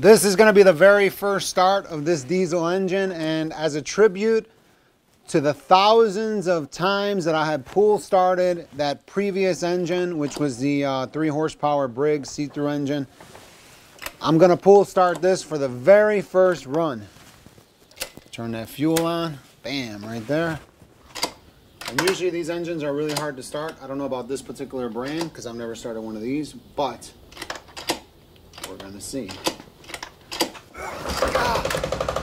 This is going to be the very first start of this diesel engine and as a tribute to the thousands of times that I had pull started that previous engine, which was the uh, 3 horsepower Briggs see-through engine, I'm going to pull start this for the very first run. Turn that fuel on. Bam, right there. And usually these engines are really hard to start. I don't know about this particular brand because I've never started one of these, but we're going to see.